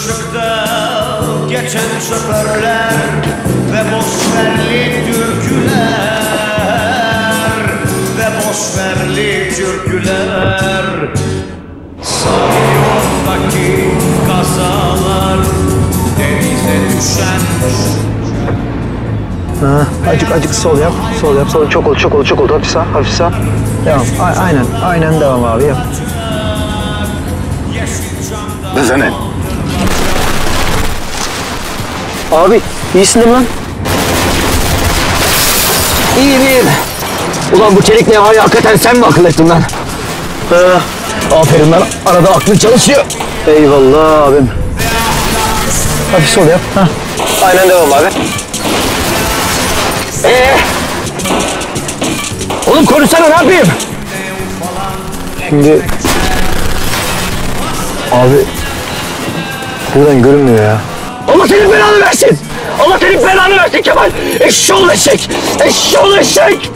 Işıkta geçen şoförler ve boşverli türküler ve boşverli türküler Sahil yoldaki kazalar denize düşen Ha, acık acık sol yap. Sol yap. Sol çok ol, çok ol, çok ol. Hafif sağ, hafif sağ. Devam. A- aynen, aynen devam abi yap. Desene. Abi iyisin değil mi lan? İyiyim iyiyim. Ulan bu çelik ne var ya hakikaten sen mi akıl ettin lan? Ha, Aferin lan arada aklın çalışıyor. eyvallah abim. Hafif sol yap. Ha. Aynen devam abi. Ee? Oğlum konuşsana ne yapayım? Şimdi... Abi... Buradan görünmüyor ya. Allah senin belanı versin. Allah senin belanı versin Kemal. Eşşoğlu eşek. Eşşoğlu eşek.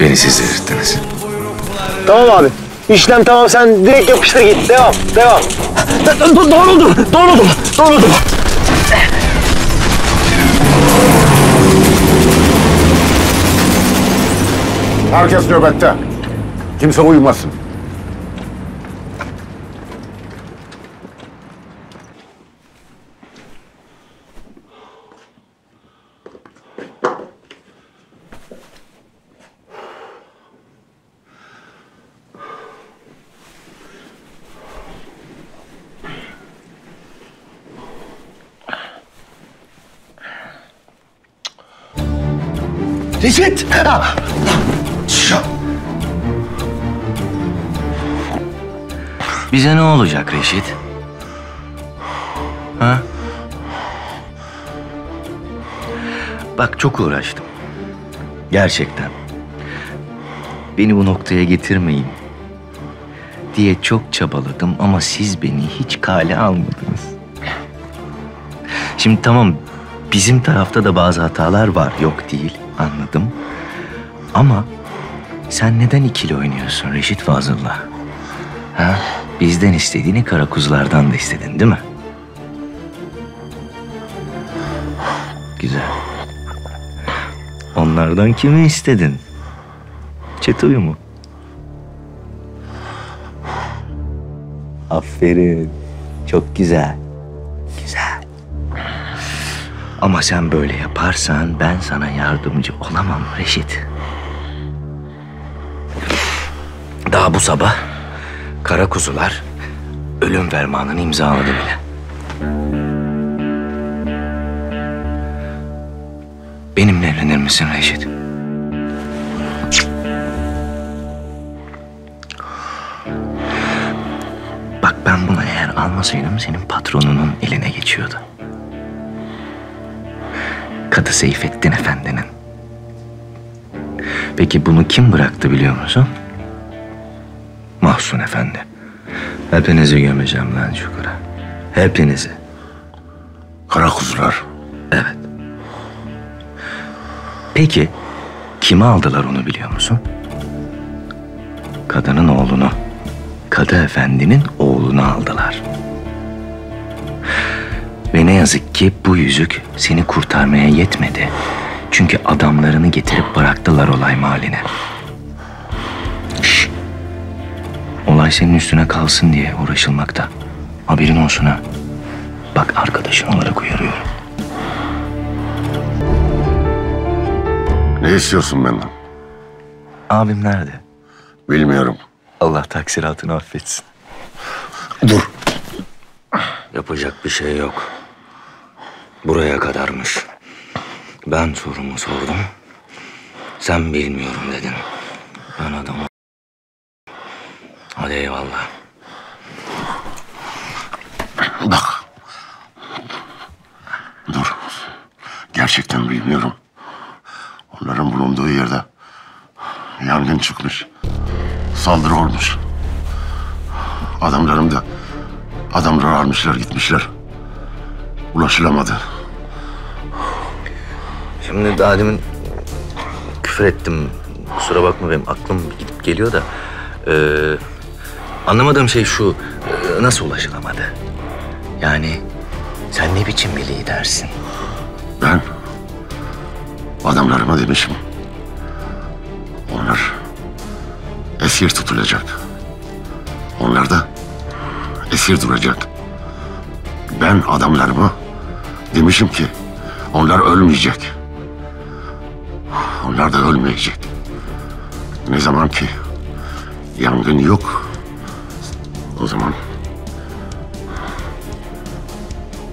Beni siz delirttiniz. Tamam abi. İşlem tamam sen direkt yapıştır git. Devam, devam. Do- do- Doğruldu. Doğruldu. Doğruldu. Herkes nöbette. Kimse uyumasın. Reşit. Bize ne olacak Reşit? Ha? Bak çok uğraştım. Gerçekten. Beni bu noktaya getirmeyin diye çok çabaladım ama siz beni hiç kale almadınız. Şimdi tamam bizim tarafta da bazı hatalar var yok değil anladım. Ama sen neden ikili oynuyorsun Reşit Fazıl'la? Ha? Bizden istediğini kara kuzulardan da istedin değil mi? Güzel. Onlardan kimi istedin? Çeto'yu mu? Aferin. Çok. Güzel. Ama sen böyle yaparsan ben sana yardımcı olamam Reşit. Daha bu sabah kara kuzular ölüm fermanını imzaladı bile. Benimle evlenir misin Reşit? Bak ben bunu eğer almasaydım senin patronunun eline geçiyordu. Kadı Seyfettin Efendi'nin. Peki bunu kim bıraktı biliyor musun? Mahsun Efendi. Hepinizi gömeceğim lan çukura. Hepinizi. Kara kuzular. Evet. Peki kimi aldılar onu biliyor musun? Kadının oğlunu. Kadı Efendi'nin oğlunu aldılar. Yazık ki bu yüzük seni kurtarmaya yetmedi. Çünkü adamlarını getirip bıraktılar olay mahalline. Olay senin üstüne kalsın diye uğraşılmakta. Haberin olsun ha. Bak arkadaşın olarak uyarıyorum. Ne istiyorsun benden? Abim nerede? Bilmiyorum. Allah taksiratını affetsin. Dur. Yapacak bir şey yok. Buraya kadarmış. Ben sorumu sordum. Sen bilmiyorum dedin. Ben adamım. Hadi eyvallah. Bak. Dur. Gerçekten bilmiyorum. Onların bulunduğu yerde yangın çıkmış. Saldırı olmuş. Adamlarım da adamlar almışlar gitmişler. Ulaşılamadı. Şimdi daha demin küfür ettim. Kusura bakma benim aklım gidip geliyor da. Ee, anlamadığım şey şu. nasıl ulaşılamadı? Yani sen ne biçim bir lidersin? Ben adamlarıma demişim. Onlar esir tutulacak. Onlar da esir duracak. Ben adamlarıma demişim ki onlar ölmeyecek. Onlar da ölmeyecek. Ne zaman ki yangın yok o zaman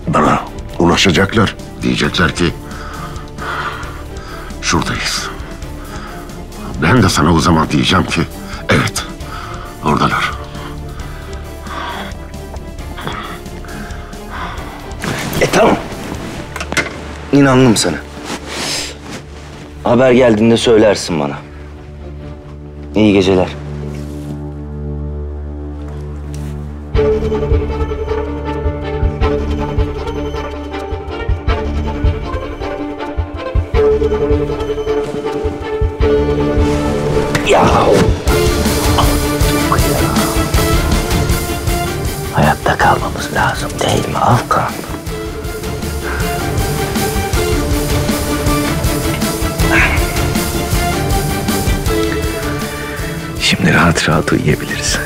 bana ulaşacaklar. Diyecekler ki şuradayız. Ben de sana o zaman diyeceğim ki evet oradalar. İnandım sana. Haber geldiğinde söylersin bana. İyi geceler. Ya. Hayatta kalmamız lazım değil mi Afgan? Şimdi rahat rahat uyuyabiliriz.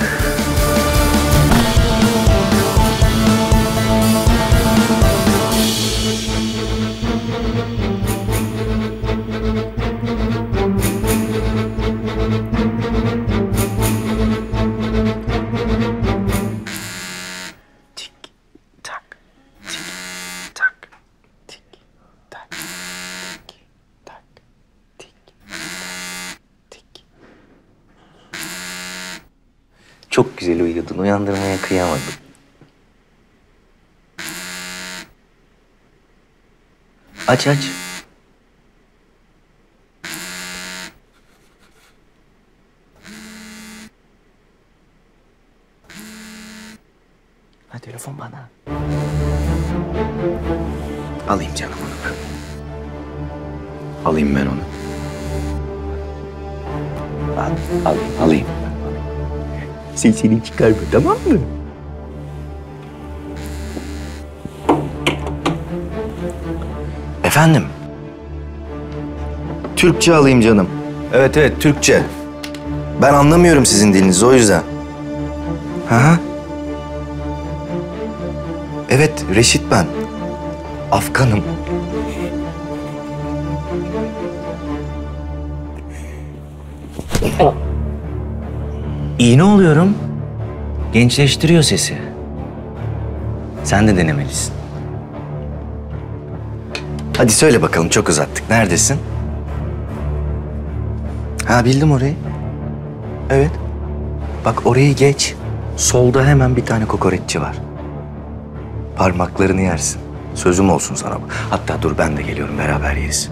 Çok güzel uyudun. Uyandırmaya kıyamadım. Aç aç. Ha telefon bana. Alayım canım onu ben. Alayım ben onu. Al, alayım, alayım. Sesini çıkarma tamam mı? Efendim? Türkçe alayım canım. Evet evet Türkçe. Ben anlamıyorum sizin dilinizi o yüzden. Hı hı. Evet Reşit ben. Afganım. İğne oluyorum. Gençleştiriyor sesi. Sen de denemelisin. Hadi söyle bakalım çok uzattık. Neredesin? Ha bildim orayı. Evet. Bak orayı geç. Solda hemen bir tane kokoreççi var. Parmaklarını yersin. Sözüm olsun sana. Hatta dur ben de geliyorum beraber yeriz.